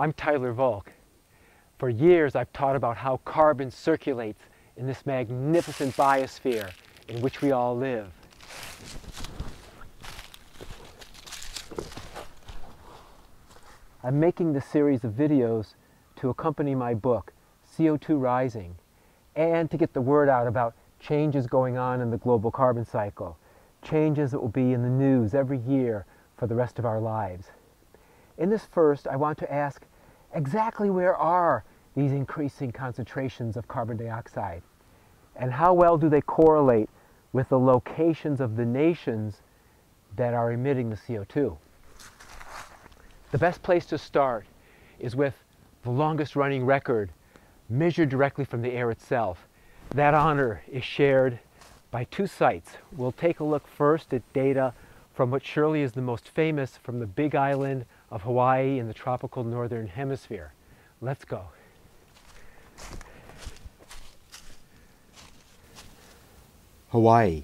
I'm Tyler Volk. For years I've taught about how carbon circulates in this magnificent biosphere in which we all live. I'm making this series of videos to accompany my book, CO2 Rising, and to get the word out about changes going on in the global carbon cycle, changes that will be in the news every year for the rest of our lives. In this first, I want to ask exactly where are these increasing concentrations of carbon dioxide? And how well do they correlate with the locations of the nations that are emitting the CO2? The best place to start is with the longest running record measured directly from the air itself. That honor is shared by two sites. We'll take a look first at data from what surely is the most famous from the big island of Hawaii in the tropical northern hemisphere. Let's go. Hawaii,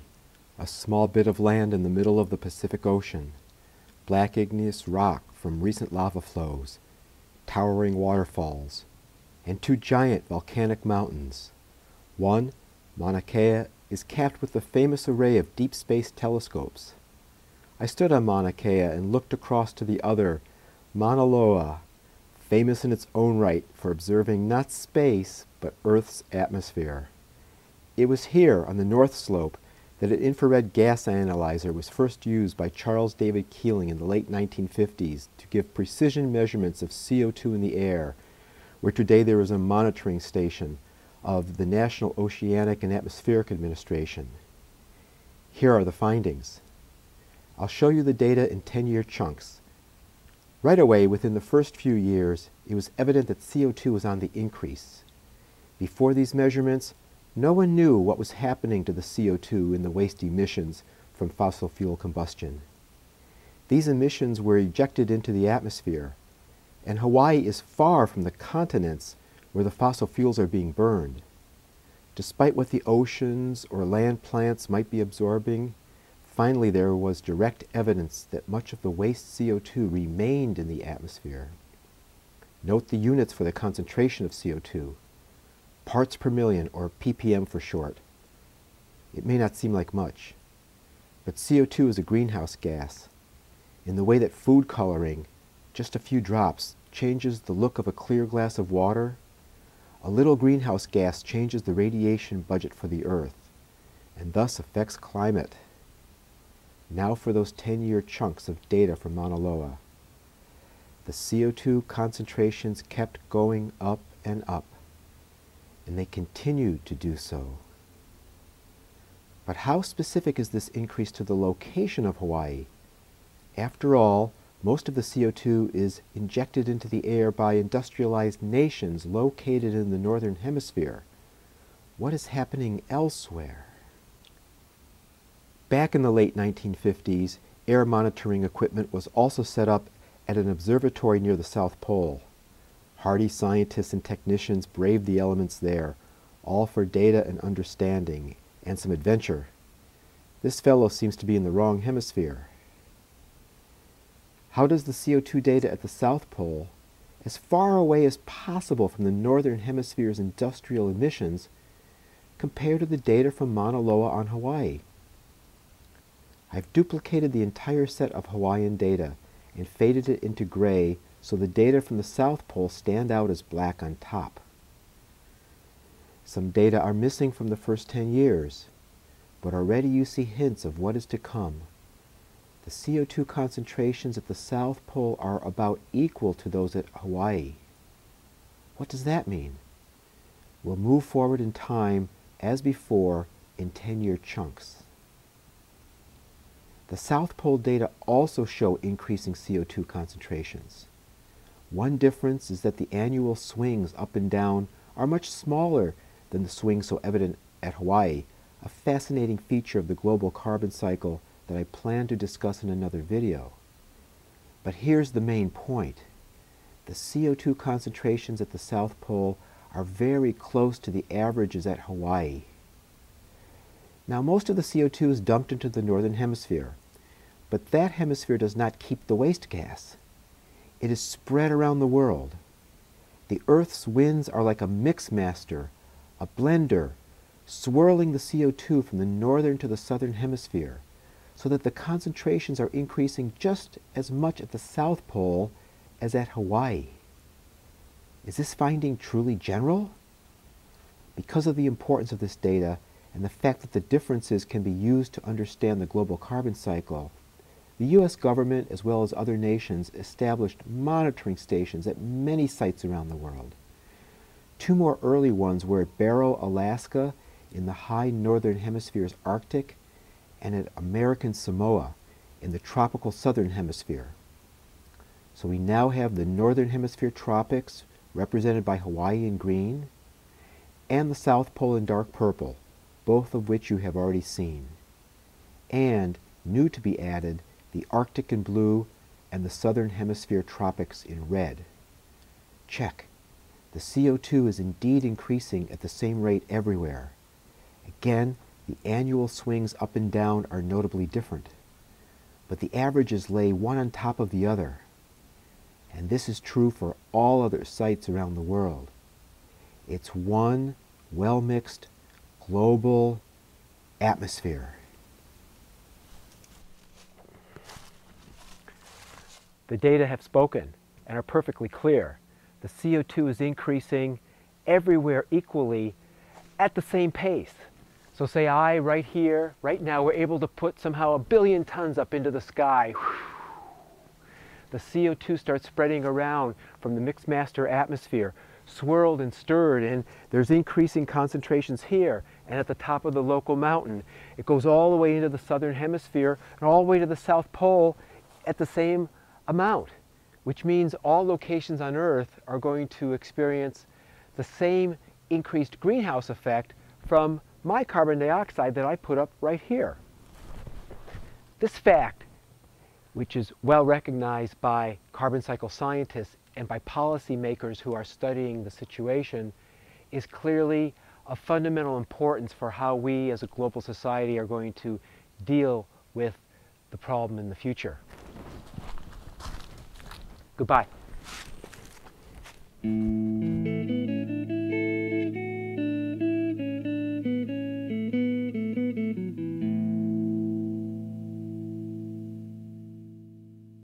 a small bit of land in the middle of the Pacific Ocean. Black igneous rock from recent lava flows, towering waterfalls, and two giant volcanic mountains. One, Mauna Kea, is capped with the famous array of deep space telescopes. I stood on Mauna Kea and looked across to the other, Mauna Loa, famous in its own right for observing not space, but Earth's atmosphere. It was here, on the north slope, that an infrared gas analyzer was first used by Charles David Keeling in the late 1950s to give precision measurements of CO2 in the air, where today there is a monitoring station of the National Oceanic and Atmospheric Administration. Here are the findings. I'll show you the data in 10-year chunks. Right away, within the first few years, it was evident that CO2 was on the increase. Before these measurements, no one knew what was happening to the CO2 in the waste emissions from fossil fuel combustion. These emissions were ejected into the atmosphere, and Hawaii is far from the continents where the fossil fuels are being burned. Despite what the oceans or land plants might be absorbing, finally there was direct evidence that much of the waste CO2 remained in the atmosphere. Note the units for the concentration of CO2, parts per million, or ppm for short. It may not seem like much, but CO2 is a greenhouse gas. In the way that food coloring, just a few drops, changes the look of a clear glass of water, a little greenhouse gas changes the radiation budget for the Earth and thus affects climate. Now for those 10-year chunks of data from Mauna Loa. The CO2 concentrations kept going up and up, and they continue to do so. But how specific is this increase to the location of Hawaii? After all, most of the CO2 is injected into the air by industrialized nations located in the northern hemisphere. What is happening elsewhere? Back in the late 1950s, air monitoring equipment was also set up at an observatory near the South Pole. Hardy scientists and technicians braved the elements there, all for data and understanding, and some adventure. This fellow seems to be in the wrong hemisphere. How does the CO2 data at the South Pole, as far away as possible from the Northern Hemisphere's industrial emissions, compare to the data from Mauna Loa on Hawaii? I've duplicated the entire set of Hawaiian data and faded it into gray so the data from the South Pole stand out as black on top. Some data are missing from the first 10 years, but already you see hints of what is to come. The CO2 concentrations at the South Pole are about equal to those at Hawaii. What does that mean? We'll move forward in time, as before, in 10-year chunks. The South Pole data also show increasing CO2 concentrations. One difference is that the annual swings up and down are much smaller than the swings so evident at Hawaii, a fascinating feature of the global carbon cycle that I plan to discuss in another video. But here's the main point. The CO2 concentrations at the South Pole are very close to the averages at Hawaii. Now most of the CO2 is dumped into the Northern Hemisphere, but that hemisphere does not keep the waste gas. It is spread around the world. The Earth's winds are like a mixmaster, a blender, swirling the CO2 from the northern to the southern hemisphere, so that the concentrations are increasing just as much at the South Pole as at Hawaii. Is this finding truly general? Because of the importance of this data and the fact that the differences can be used to understand the global carbon cycle, the U.S. government, as well as other nations, established monitoring stations at many sites around the world. Two more early ones were at Barrow, Alaska, in the high northern hemisphere's Arctic, and at American Samoa, in the tropical southern hemisphere. So we now have the northern hemisphere tropics, represented by Hawaii in green, and the South Pole in dark purple, both of which you have already seen. And, new to be added, the Arctic in blue, and the southern hemisphere tropics in red. Check. The CO2 is indeed increasing at the same rate everywhere. Again, the annual swings up and down are notably different. But the averages lay one on top of the other. And this is true for all other sites around the world. It's one well-mixed global atmosphere. The data have spoken and are perfectly clear. The CO2 is increasing everywhere equally at the same pace. So say I, right here, right now, we're able to put somehow a billion tons up into the sky. The CO2 starts spreading around from the mixmaster atmosphere, swirled and stirred, and there's increasing concentrations here and at the top of the local mountain. It goes all the way into the southern hemisphere and all the way to the South Pole at the same amount, which means all locations on Earth are going to experience the same increased greenhouse effect from my carbon dioxide that I put up right here. This fact, which is well recognized by carbon cycle scientists and by policymakers who are studying the situation, is clearly of fundamental importance for how we as a global society are going to deal with the problem in the future. Goodbye.